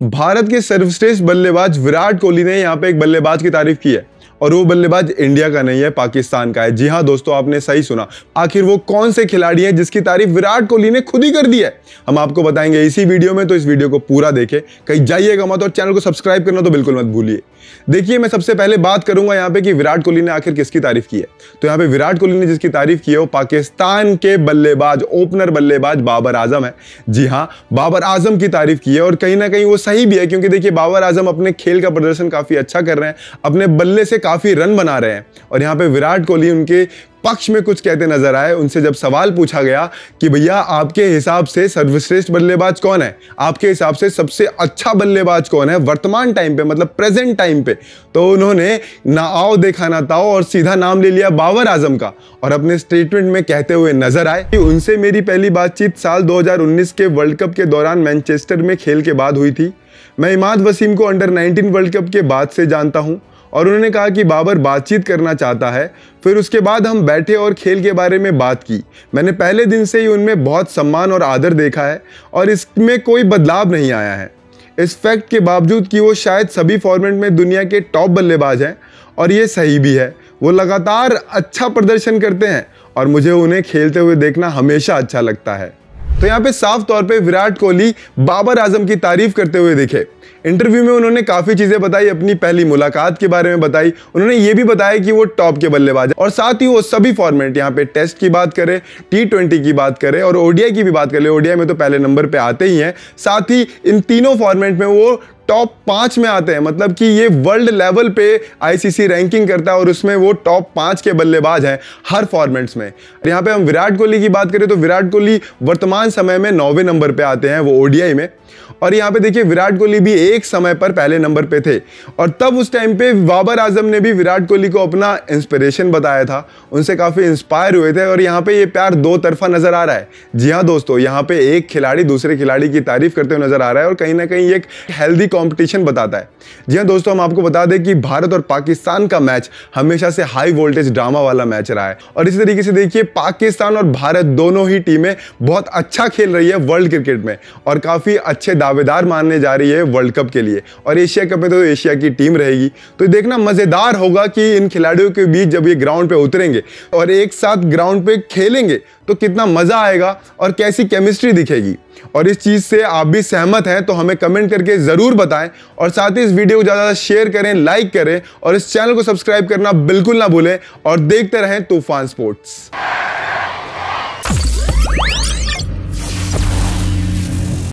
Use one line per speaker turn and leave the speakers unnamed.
भारत के सर्वश्रेष्ठ बल्लेबाज विराट कोहली ने यहाँ पे एक बल्लेबाज की तारीफ़ की है। और वो बल्लेबाज इंडिया का नहीं है, पाकिस्तान का है। जी हाँ दोस्तों, आपने सही सुना। आखिर वो कौन से खिलाड़ी हैं जिसकी तारीफ़ विराट कोहली ने खुद ही कर दी है? हम आपको बताएँगे इसी वीडियो में तो इस वीडियो को पूरा देखे। कहीं जाइएगा मत और चैनल को सब्सक्राइब करना तो बिल्कुल मत भूलिए। देखिए, मैं सबसे पहले बात करूँगा यहाँ पे कि विराट कोहली ने आखिर किसकी तारीफ़ की है। तो यहाँ पे विराट कोहली ने जिसकी तारीफ़ की है, वो पाकिस्तान के बल्लेबाज, ओपनर बल्लेबाज बाबर आज़म है। जी हाँ बाबर आज़म की तारीफ़ की है और कहीं ना कहीं वो सही भी है, क्योंकि देखिए, बाबर आज़म अपने खेल का प्रदर्शन काफ़ी अच्छा कर रहे हैं। अपने बल्ले से काफ़ी रन बना रहे हैं। और यहाँ पे विराट कोहली उनके पक्ष में कुछ कहते नज़र आए। उनसे जब सवाल पूछा गया कि भैया, आपके हिसाब से सर्वश्रेष्ठ बल्लेबाज कौन है? आपके हिसाब से सबसे अच्छा बल्लेबाज कौन है? वर्तमान टाइम पे मतलब प्रेजेंट टाइम पे। तो उन्होंने ना आओ देखा, ना ताओ, और सीधा नाम ले लिया बाबर आज़म का। और अपने स्टेटमेंट में कहते हुए नज़र आए कि उनसे मेरी पहली बातचीत साल 2019 के वर्ल्ड कप के दौरान मैनचेस्टर में खेल के बाद हुई थी। मैं इमाद वसीम को अंडर 19 वर्ल्ड कप के बाद से जानता हूँ। और उन्होंने कहा कि बाबर बातचीत करना चाहता है। फिर उसके बाद हम बैठे और खेल के बारे में बात की। मैंने पहले दिन से ही उनमें बहुत सम्मान और आदर देखा है और इसमें कोई बदलाव नहीं आया है। इस फैक्ट के बावजूद कि वो शायद सभी फॉर्मेट में दुनिया के टॉप बल्लेबाज हैं और ये सही भी है। वो लगातार अच्छा प्रदर्शन करते हैं और मुझे उन्हें खेलते हुए देखना हमेशा अच्छा लगता है। तो यहाँ पे साफ़ तौर पे विराट कोहली बाबर आज़म की तारीफ़ करते हुए दिखे। इंटरव्यू में उन्होंने काफ़ी चीज़ें बताई, अपनी पहली मुलाकात के बारे में बताई। उन्होंने ये भी बताया कि वो टॉप के बल्लेबाज और साथ ही वो सभी फॉर्मेट, यहाँ पे टेस्ट की बात करें टी ट्वेंटी की बात करें और ओडीआई की भी बात करें। ओडीआई में तो पहले नंबर पर आते ही हैं। साथ ही इन तीनों फॉर्मेट में वो टॉप पाँच में आते हैं। मतलब कि ये वर्ल्ड लेवल पे आईसीसी रैंकिंग करता है और उसमें वो टॉप पाँच के बल्लेबाज हैं हर फॉर्मेट्स में। यहाँ पे हम विराट कोहली की बात करें तो विराट कोहली वर्तमान समय में नौवे नंबर पे आते हैं वो ओडीआई में। और यहाँ पे देखिए, विराट कोहली भी एक समय पर पहले नंबर पे थे। और तब उस टाइम पे बाबर आज़म ने भी विराट कोहली को अपना इंस्पिरेशन बताया था। उनसे काफ़ी इंस्पायर हुए थे और यहाँ पे ये प्यार दो तरफा नज़र आ रहा है। जी हाँ दोस्तों, यहाँ पे एक खिलाड़ी दूसरे खिलाड़ी की तारीफ़ करते हुए नज़र आ रहा है और कहीं ना कहीं एक हेल्दी कंपटीशन बताता है। जी हाँ दोस्तों, हम आपको बता दें कि भारत और पाकिस्तान का मैच हमेशा से हाई वोल्टेज ड्रामा वाला मैच रहा है। और इसी तरीके से देखिए, पाकिस्तान और भारत दोनों ही टीमें बहुत अच्छा खेल रही है वर्ल्ड क्रिकेट में। और काफ़ी अच्छे दावेदार मानने जा रही है वर्ल्ड कप के लिए। और एशिया कप में तो एशिया की टीम रहेगी। तो देखना मज़ेदार होगा कि इन खिलाड़ियों के बीच जब ये ग्राउंड पे उतरेंगे और एक साथ ग्राउंड पे खेलेंगे तो कितना मज़ा आएगा और कैसी केमिस्ट्री दिखेगी। और इस चीज़ से आप भी सहमत हैं तो हमें कमेंट करके ज़रूर बताएँ। और साथ ही इस वीडियो को ज़्यादा शेयर करें लाइक करें और इस चैनल को सब्सक्राइब करना बिल्कुल ना भूलें। और देखते रहें तूफ़ान स्पोर्ट्स